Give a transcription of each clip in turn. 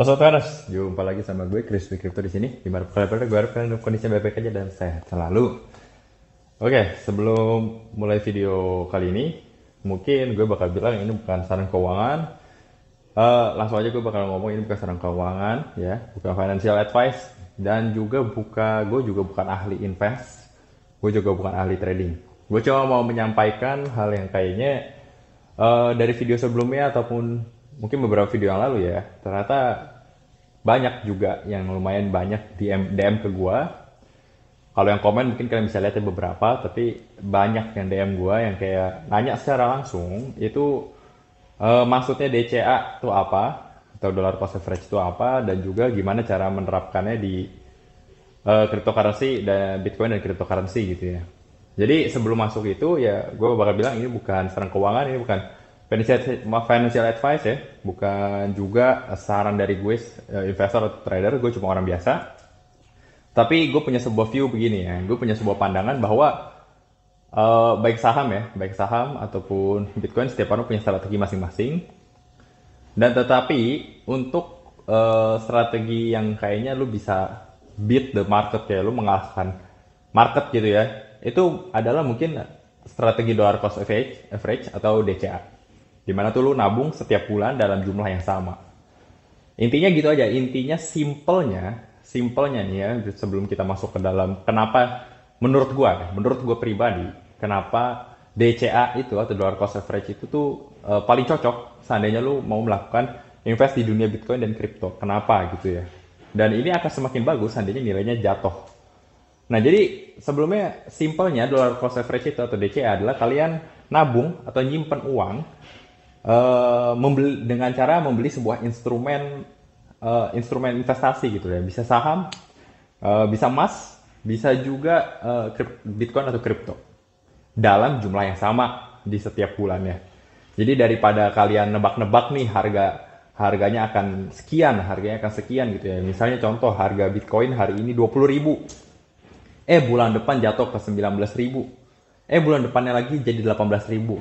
Halo Sobat jumpa lagi sama gue Chris di Crypto di sini. Gimana kabar gue harap kalian kondisi baik-baik aja dan sehat selalu. Oke, sebelum mulai video kali ini, mungkin gue bakal bilang ini bukan saran keuangan. Uh, langsung aja gue bakal ngomong ini bukan saran keuangan, ya, bukan financial advice, dan juga buka gue juga bukan ahli invest, gue juga bukan ahli trading. Gue cuma mau menyampaikan hal yang kayaknya uh, dari video sebelumnya ataupun mungkin beberapa video yang lalu ya ternyata banyak juga yang lumayan banyak DM DM ke gua. Kalau yang komen mungkin kalian bisa lihat ya beberapa tapi banyak yang DM gua yang kayak nanya secara langsung itu uh, maksudnya DCA itu apa atau dollar cost average itu apa dan juga gimana cara menerapkannya di uh, cryptocurrency dan bitcoin dan cryptocurrency gitu ya. Jadi sebelum masuk itu ya gue bakal bilang ini bukan saran keuangan ini bukan financial advice ya, bukan juga saran dari gue eh, investor atau trader, gue cuma orang biasa. Tapi gue punya sebuah view begini ya, gue punya sebuah pandangan bahwa uh, baik saham ya, baik saham ataupun Bitcoin setiap orang punya strategi masing-masing. Dan tetapi untuk uh, strategi yang kayaknya lu bisa beat the market ya, lu mengalahkan market gitu ya, itu adalah mungkin strategi dollar cost average, average atau DCA. Di mana tuh lu nabung setiap bulan dalam jumlah yang sama. Intinya gitu aja, intinya simpelnya, simpelnya nih ya, sebelum kita masuk ke dalam, kenapa menurut gua, menurut gua pribadi, kenapa DCA itu atau dollar cost average itu tuh uh, paling cocok seandainya lu mau melakukan invest di dunia Bitcoin dan kripto. Kenapa gitu ya? Dan ini akan semakin bagus seandainya nilainya jatuh. Nah, jadi sebelumnya simpelnya dollar cost average itu atau DCA adalah kalian nabung atau nyimpen uang uh, membeli dengan cara membeli sebuah instrumen uh, instrumen investasi gitu ya. Bisa saham uh, bisa emas bisa juga uh, bitcoin atau kripto. Dalam jumlah yang sama di setiap bulannya. Jadi daripada kalian nebak-nebak nih harga harganya akan sekian harganya akan sekian gitu ya. Misalnya contoh harga bitcoin hari ini 20 ribu. Eh bulan depan jatuh ke 19 ribu. Eh bulan depannya lagi jadi 18 ribu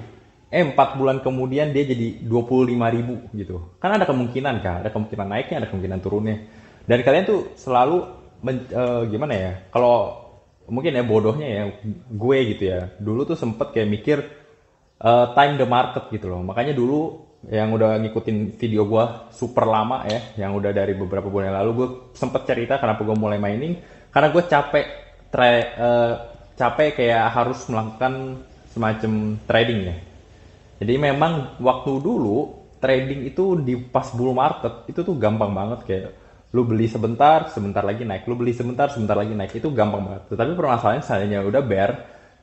eh empat bulan kemudian dia jadi 25 ribu gitu. Kan ada kemungkinan kan ada kemungkinan naiknya ada kemungkinan turunnya. Dan kalian tuh selalu men, uh, gimana ya? Kalau mungkin ya bodohnya ya gue gitu ya. Dulu tuh sempet kayak mikir uh, time the market gitu loh. Makanya dulu yang udah ngikutin video gue super lama ya yang udah dari beberapa bulan yang lalu gue sempet cerita kenapa gue mulai mining. Karena gue capek tra uh, capek kayak harus melakukan semacam trading ya jadi memang waktu dulu trading itu di pas bull market itu tuh gampang banget kayak lu beli sebentar, sebentar lagi naik, lu beli sebentar, sebentar lagi naik itu gampang banget. Tetapi permasalahannya seandainya udah bear,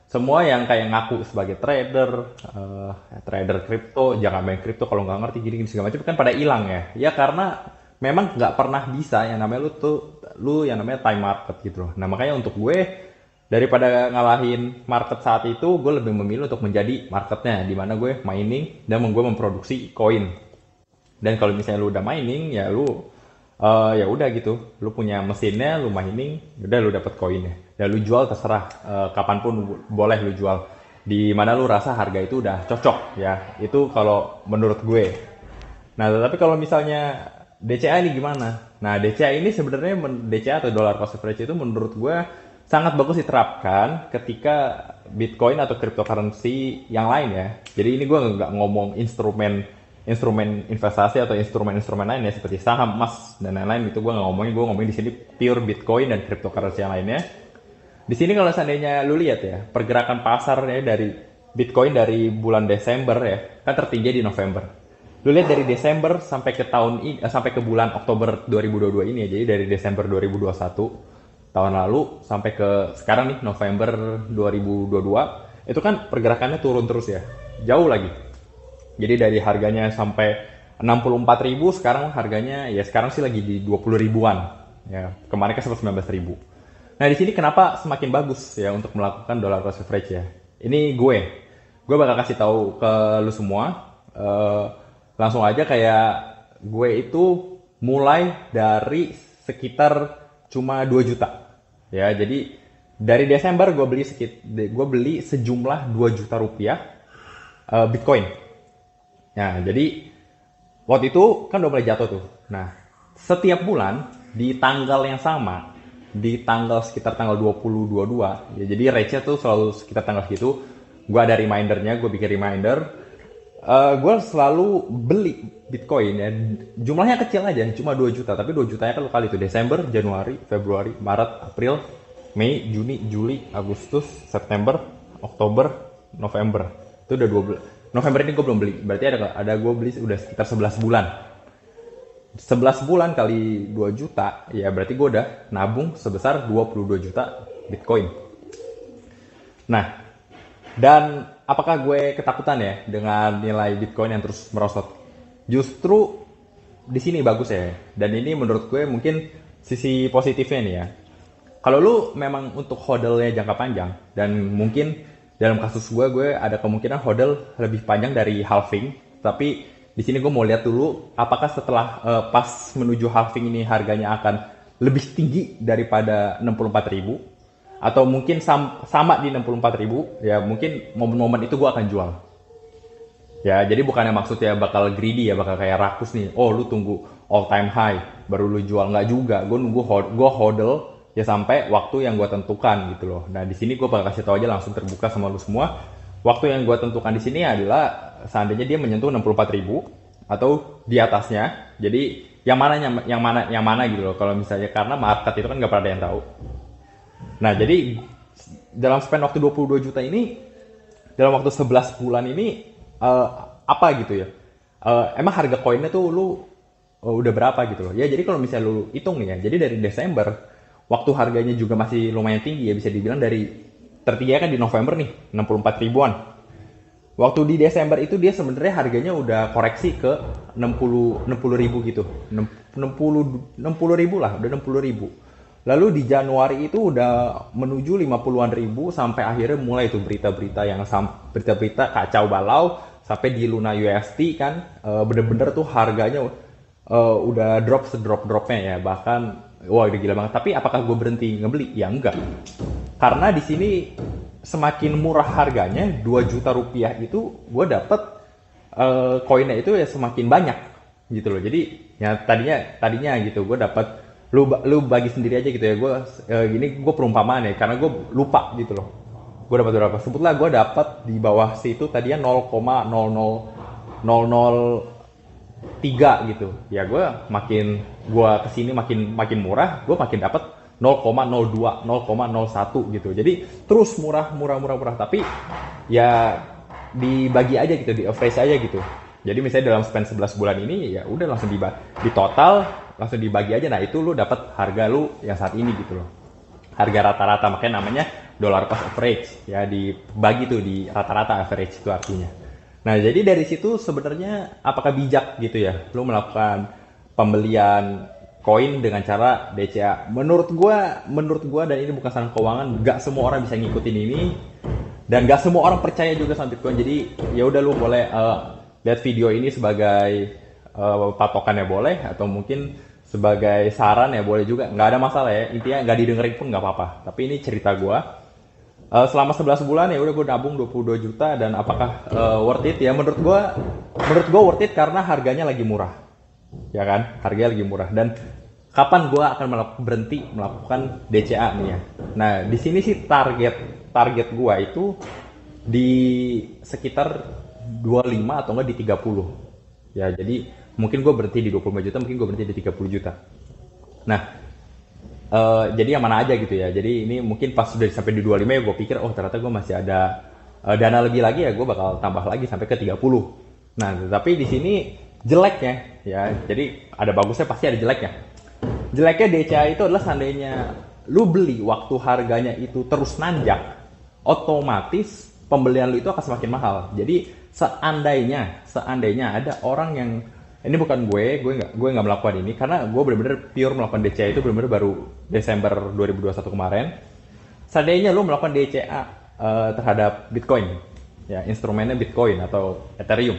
semua yang kayak ngaku sebagai trader, uh, trader kripto, jangan main kripto kalau nggak ngerti gini-gini segala macam kan pada hilang ya. Ya karena memang nggak pernah bisa yang namanya lu tuh lu yang namanya time market gitu loh. Nah makanya untuk gue daripada ngalahin market saat itu gue lebih memilih untuk menjadi marketnya di mana gue mining dan gue memproduksi koin. Dan kalau misalnya lu udah mining ya lu uh, ya udah gitu. Lu punya mesinnya lu mining udah lu dapat koinnya. Dan lu jual terserah uh, kapan pun boleh lu jual. Di mana lu rasa harga itu udah cocok ya. Itu kalau menurut gue. Nah tapi kalau misalnya DCA ini gimana? Nah DCA ini sebenarnya DCA atau dollar cost average itu menurut gue sangat bagus diterapkan ketika Bitcoin atau cryptocurrency yang lain ya. Jadi ini gue nggak ngomong instrumen instrumen investasi atau instrumen-instrumen lain ya seperti saham, emas dan lain-lain itu gue nggak ngomongin. Gue ngomongin di sini pure Bitcoin dan cryptocurrency yang lainnya. Di sini kalau seandainya lu lihat ya pergerakan pasar ya dari Bitcoin dari bulan Desember ya kan tertinggi di November. Lu lihat dari Desember sampai ke tahun eh, sampai ke bulan Oktober 2022 ini ya. Jadi dari Desember 2021 tahun lalu sampai ke sekarang nih November 2022 itu kan pergerakannya turun terus ya jauh lagi. Jadi dari harganya sampai 64 ribu sekarang harganya ya sekarang sih lagi di 20 ribuan ya. Kemarin kan sempat 19 ribu. Nah di sini kenapa semakin bagus ya untuk melakukan dollar cost average ya? Ini gue. Gue bakal kasih tahu ke lu semua. Uh, langsung aja kayak gue itu mulai dari sekitar cuma 2 juta Ya, jadi dari Desember gue beli sekit, gue beli sejumlah 2 juta rupiah uh, Bitcoin. Nah, jadi waktu itu kan udah mulai jatuh tuh. Nah, setiap bulan di tanggal yang sama di tanggal sekitar tanggal 20 22 ya jadi rate tuh selalu sekitar tanggal segitu gue ada remindernya gue bikin reminder uh, gue selalu beli bitcoin ya jumlahnya kecil aja cuma 2 juta tapi 2 jutanya kan kali itu Desember Januari Februari Maret April Mei Juni Juli Agustus September Oktober November. Itu udah dua bulan November ini gue belum beli berarti ada ada gue beli udah sekitar 11 bulan. 11 bulan kali 2 juta ya berarti gue udah nabung sebesar 22 juta Bitcoin. Nah dan apakah gue ketakutan ya dengan nilai Bitcoin yang terus merosot? Justru di sini bagus ya. Dan ini menurut gue mungkin sisi positifnya nih ya. Kalau lu memang untuk hodlnya jangka panjang dan mungkin dalam kasus gue gue ada kemungkinan hodl lebih panjang dari halving. Tapi di sini gue mau lihat dulu apakah setelah uh, pas menuju halving ini harganya akan lebih tinggi daripada 64.000 atau mungkin sam sama di 64.000 ya mungkin momen-momen itu gue akan jual ya jadi bukannya maksud ya bakal greedy ya bakal kayak rakus nih oh lu tunggu all time high baru lu jual nggak juga gue nunggu gue hodl ya sampai waktu yang gue tentukan gitu loh. Nah di sini gue bakal kasih tau aja langsung terbuka sama lu semua. Waktu yang gue tentukan di sini adalah seandainya dia menyentuh 64 ribu atau di atasnya. Jadi yang mana yang mana yang mana gitu loh. Kalau misalnya karena market itu kan nggak pernah ada yang tahu. Nah jadi dalam spend waktu 22 juta ini dalam waktu 11 bulan ini uh, apa gitu ya? Uh, emang harga koinnya tuh lu uh, udah berapa gitu loh? Ya jadi kalau misalnya lu hitung nih ya, jadi dari Desember waktu harganya juga masih lumayan tinggi ya bisa dibilang dari tertinggi kan di November nih 64 ribuan waktu di Desember itu dia sebenarnya harganya udah koreksi ke 60 60 ribu gitu 60 60 ribu lah udah 60 ribu lalu di Januari itu udah menuju 50-an ribu sampai akhirnya mulai itu berita-berita yang berita-berita kacau balau sampai di Luna USD kan uh, bener-bener tuh harganya uh, udah drop sedrop dropnya ya bahkan wah udah gila banget. Tapi apakah gue berhenti ngebeli? Ya enggak. Karena di sini semakin murah harganya, 2 juta rupiah itu gue dapet uh, koinnya itu ya semakin banyak gitu loh. Jadi ya tadinya tadinya gitu gue dapet lu lu bagi sendiri aja gitu ya. Gue uh, gini gue perumpamaan ya karena gue lupa gitu loh. Gue dapat berapa? Sebutlah gue dapat di bawah situ tadinya 0,00 tiga gitu. Ya gue makin gue ke sini makin makin murah gue makin dapat 0,02 0,01 gitu. Jadi terus murah murah murah murah. Tapi ya dibagi aja gitu di average aja gitu. Jadi misalnya dalam spend 11 bulan ini ya udah langsung di, di total langsung dibagi aja. Nah itu lu dapat harga lu yang saat ini gitu loh. Harga rata-rata makanya namanya dollar cost average. Ya dibagi tuh di rata-rata average itu artinya. Nah, jadi dari situ sebenarnya apakah bijak gitu ya? Lu melakukan pembelian koin dengan cara DCA? Menurut gua, menurut gua dan ini bukan saran keuangan, gak semua orang bisa ngikutin ini. Dan gak semua orang percaya juga sama Bitcoin. Jadi ya udah lu boleh uh, lihat video ini sebagai uh, patokannya boleh atau mungkin sebagai saran ya boleh juga. Nggak ada masalah ya. Intinya nggak didengerin pun nggak apa-apa. Tapi ini cerita gua. Uh, selama 11 bulan ya udah gue nabung 22 juta dan apakah uh, worth it? Ya menurut gue menurut gue worth it karena harganya lagi murah. Ya kan? Harganya lagi murah. Dan kapan gue akan melakukan, berhenti melakukan DCA nih ya? Nah di sini sih target target gue itu di sekitar 25 atau enggak di 30 ya jadi mungkin gue berhenti di 25 juta mungkin gue berhenti di 30 juta nah Uh, jadi yang mana aja gitu ya. Jadi ini mungkin pas sudah sampai di 25 ya gue pikir oh ternyata gue masih ada uh, dana lebih lagi ya gue bakal tambah lagi sampai ke 30. Nah, tapi di sini jeleknya ya. Jadi ada bagusnya pasti ada jeleknya. Jeleknya DCA itu adalah seandainya lu beli waktu harganya itu terus nanjak, otomatis pembelian lu itu akan semakin mahal. Jadi seandainya seandainya ada orang yang ini bukan gue, gue nggak gue nggak melakukan ini karena gue bener-bener pure melakukan DCA itu bener-bener baru Desember 2021 kemarin. Seandainya lo melakukan DCA uh, eh, terhadap Bitcoin, ya instrumennya Bitcoin atau Ethereum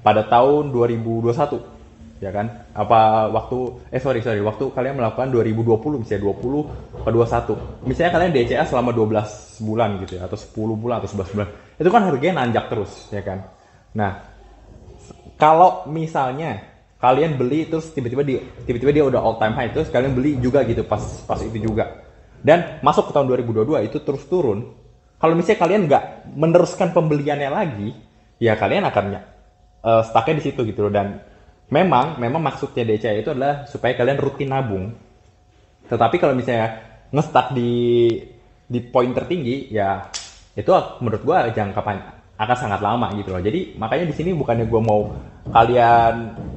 pada tahun 2021, ya kan? Apa waktu eh sorry sorry waktu kalian melakukan 2020 misalnya 20 ke 21, misalnya kalian DCA selama 12 bulan gitu ya atau 10 bulan atau 11 bulan, itu kan harganya nanjak terus, ya kan? Nah kalau misalnya kalian beli terus tiba-tiba dia tiba-tiba dia udah all time high terus kalian beli juga gitu pas pas itu juga. Dan masuk ke tahun 2022 itu terus turun. Kalau misalnya kalian nggak meneruskan pembeliannya lagi ya kalian akan uh, stucknya di situ gitu loh. Dan memang memang maksudnya DCA itu adalah supaya kalian rutin nabung. Tetapi kalau misalnya ngestak di di poin tertinggi ya itu menurut gua jangka panjang akan sangat lama gitu loh. Jadi makanya di sini bukannya gue mau kalian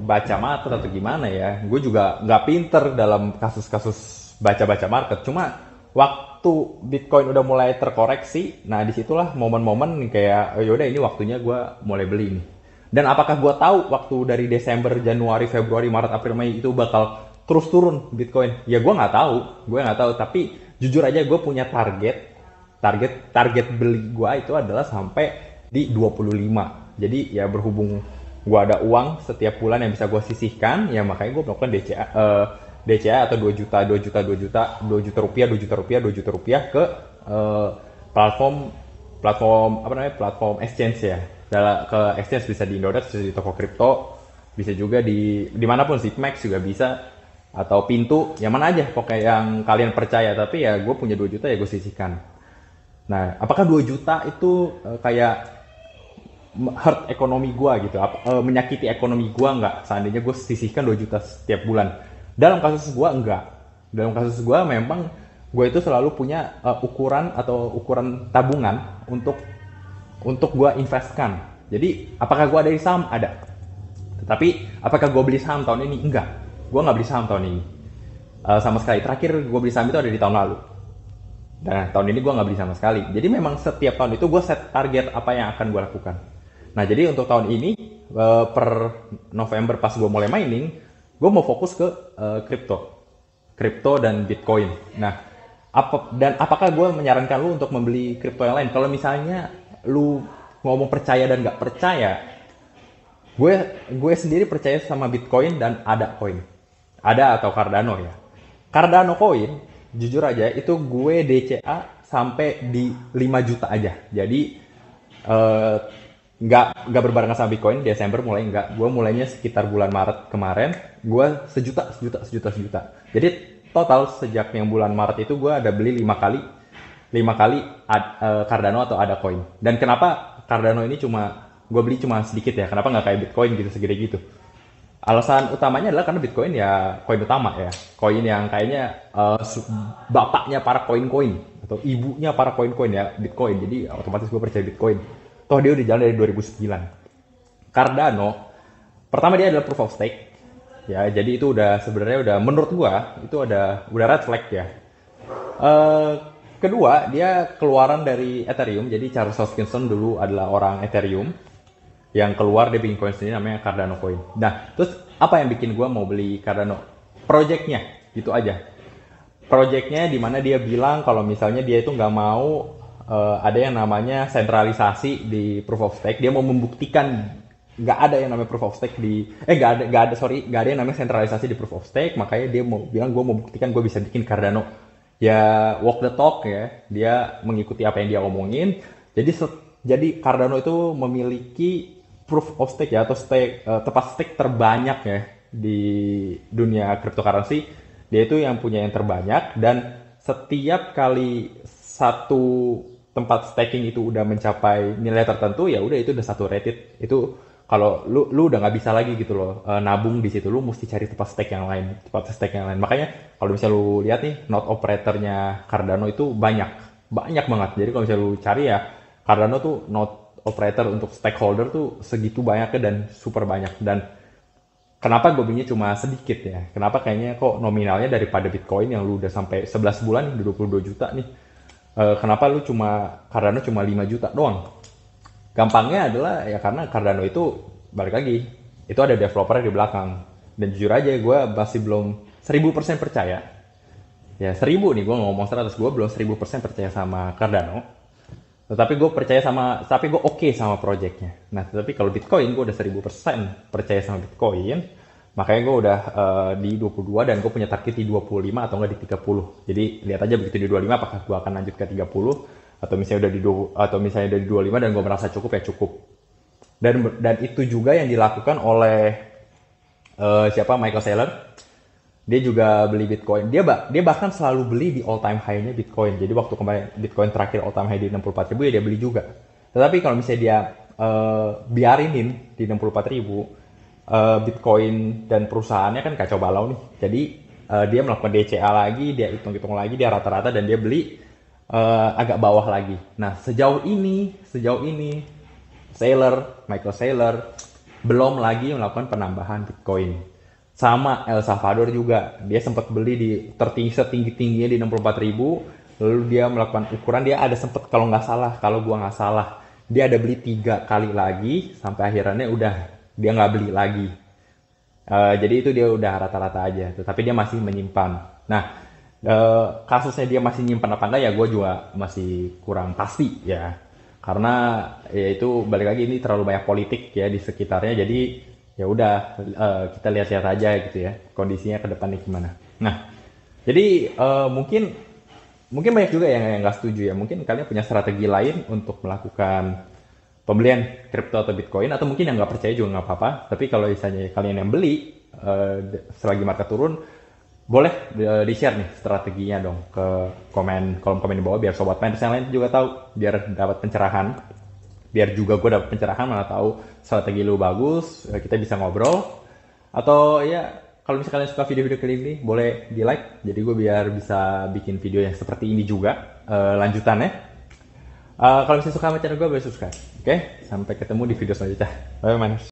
baca market atau gimana ya. Gue juga nggak pinter dalam kasus-kasus baca-baca market. Cuma waktu Bitcoin udah mulai terkoreksi, nah di situlah momen-momen kayak oh yaudah ini waktunya gue mulai beli nih. Dan apakah gue tahu waktu dari Desember, Januari, Februari, Maret, April, Mei itu bakal terus turun Bitcoin? Ya gue nggak tahu, gue nggak tahu. Tapi jujur aja gue punya target, target target beli gue itu adalah sampai di 25. Jadi ya berhubung gue ada uang setiap bulan yang bisa gue sisihkan, ya makanya gue melakukan DCA, uh, eh, DCA atau 2 juta, 2 juta, 2 juta, 2 juta rupiah, 2 juta rupiah, 2 juta rupiah ke uh, platform platform apa namanya platform exchange ya. Dalam ke exchange bisa di Indodax, bisa di toko kripto, bisa juga di di mana pun Zipmax juga bisa atau pintu yang mana aja pokoknya yang kalian percaya tapi ya gue punya 2 juta ya gue sisihkan nah apakah 2 juta itu uh, kayak hurt ekonomi gue gitu, apa, uh, menyakiti ekonomi gue nggak? Seandainya gue sisihkan 2 juta setiap bulan. Dalam kasus gue enggak. Dalam kasus gue memang gue itu selalu punya uh, ukuran atau ukuran tabungan untuk untuk gue investkan. Jadi apakah gue ada di saham? Ada. Tetapi apakah gue beli saham tahun ini? Enggak. Gue nggak beli saham tahun ini. Uh, sama sekali. Terakhir gue beli saham itu ada di tahun lalu. Nah, tahun ini gue nggak beli sama sekali. Jadi memang setiap tahun itu gue set target apa yang akan gue lakukan. Nah jadi untuk tahun ini uh, per November pas gue mulai mining, gue mau fokus ke uh, crypto, crypto dan Bitcoin. Nah apa dan apakah gue menyarankan lu untuk membeli crypto yang lain? Kalau misalnya lu ngomong percaya dan nggak percaya, gue gue sendiri percaya sama Bitcoin dan ada coin, ada atau Cardano ya. Cardano coin, jujur aja itu gue DCA sampai di 5 juta aja. Jadi uh, nggak nggak berbarengan sama Bitcoin Desember mulai nggak. Gue mulainya sekitar bulan Maret kemarin. Gue sejuta sejuta sejuta sejuta. Jadi total sejak yang bulan Maret itu gue ada beli lima kali lima kali ad, uh, Cardano atau ada coin. Dan kenapa Cardano ini cuma gue beli cuma sedikit ya? Kenapa nggak kayak Bitcoin gitu segede gitu alasan utamanya adalah karena Bitcoin ya koin utama ya. Koin yang kayaknya uh, bapaknya para koin-koin atau ibunya para koin-koin ya Bitcoin. Jadi otomatis gue percaya Bitcoin Toh dia udah jalan dari 2009. Cardano, pertama dia adalah proof of stake. Ya, jadi itu udah sebenarnya udah menurut gua itu ada udah red flag ya. Uh, kedua, dia keluaran dari Ethereum. Jadi Charles Hoskinson dulu adalah orang Ethereum yang keluar dari bikin coin sendiri namanya Cardano Coin. Nah, terus apa yang bikin gua mau beli Cardano? Projectnya, gitu aja. Projectnya di mana dia bilang kalau misalnya dia itu nggak mau uh, ada yang namanya sentralisasi di proof of stake. Dia mau membuktikan nggak ada yang namanya proof of stake di eh nggak ada nggak ada sorry nggak ada yang namanya sentralisasi di proof of stake. Makanya dia mau bilang gue mau buktikan gue bisa bikin Cardano. Ya walk the talk ya. Dia mengikuti apa yang dia omongin. Jadi jadi Cardano itu memiliki proof of stake ya atau stake uh, tempat stake terbanyak ya di dunia cryptocurrency. Dia itu yang punya yang terbanyak. Dan setiap kali satu tempat staking itu udah mencapai nilai tertentu ya udah itu udah satu rated itu kalau lu lu udah nggak bisa lagi gitu loh uh, nabung di situ lu mesti cari tempat stake yang lain tempat stake yang lain. Makanya kalau misalnya lu lihat nih not operatornya Cardano itu banyak banyak banget. Jadi kalau misalnya lu cari ya Cardano tuh not operator untuk stakeholder tuh segitu banyaknya dan super banyak. Dan kenapa gue belinya cuma sedikit ya? Kenapa kayaknya kok nominalnya daripada Bitcoin yang lu udah sampai 11 bulan nih 22 juta nih uh, kenapa lu cuma Cardano cuma 5 juta doang? Gampangnya adalah ya karena Cardano itu balik lagi itu ada developer di belakang. Dan jujur aja gue masih belum 1000% percaya. Ya 1000 nih gue ngomong 100 gue belum 1000% percaya sama Cardano. Tetapi gue percaya sama tapi gue oke okay sama projectnya. Nah tetapi kalau Bitcoin gue udah 1000% percaya sama Bitcoin Makanya gue udah uh, di 22 dan gue punya target di 25 atau enggak di 30. Jadi lihat aja begitu di 25 apakah gue akan lanjut ke 30 atau misalnya udah di 20, atau misalnya udah di 25 dan gue merasa cukup ya cukup. Dan dan itu juga yang dilakukan oleh uh, siapa Michael Saylor dia juga beli Bitcoin. Dia dia bahkan selalu beli di all time high-nya Bitcoin. Jadi waktu kemarin Bitcoin terakhir all time high di 64 ribu ya dia beli juga. Tetapi kalau misalnya dia uh, biarinin di 64 ribu, uh, Bitcoin dan perusahaannya kan kacau balau nih. Jadi uh, dia melakukan DCA lagi, dia hitung-hitung lagi, dia rata-rata dan dia beli uh, agak bawah lagi. Nah sejauh ini, sejauh ini Saylor, Michael Saylor belum lagi melakukan penambahan Bitcoin sama El Salvador juga dia sempat beli di tertinggi setinggi tingginya di 64 ribu lalu dia melakukan ukuran dia ada sempat kalau nggak salah kalau gua nggak salah dia ada beli tiga kali lagi sampai akhirnya udah dia nggak beli lagi uh, jadi itu dia udah rata-rata aja tapi dia masih menyimpan nah uh, kasusnya dia masih nyimpan apa enggak ya gue juga masih kurang pasti ya karena ya itu balik lagi ini terlalu banyak politik ya di sekitarnya jadi ya udah uh, kita lihat-lihat aja gitu ya kondisinya ke depannya gimana. Nah, jadi uh, mungkin mungkin banyak juga yang nggak setuju ya. Mungkin kalian punya strategi lain untuk melakukan pembelian kripto atau bitcoin atau mungkin yang nggak percaya juga nggak apa-apa. Tapi kalau misalnya kalian yang beli uh, selagi market turun, boleh di share nih strateginya dong ke komen kolom komen di bawah biar sobat main yang lain juga tahu biar dapat pencerahan. Biar juga gue dapet pencerahan mana tahu strategi lu bagus eh, kita bisa ngobrol. Atau ya kalau misalnya kalian suka video-video kali ini boleh di like jadi gue biar bisa bikin video yang seperti ini juga uh, lanjutannya uh, kalau misalnya suka sama channel gue boleh subscribe oke okay? sampai ketemu di video selanjutnya bye bye manis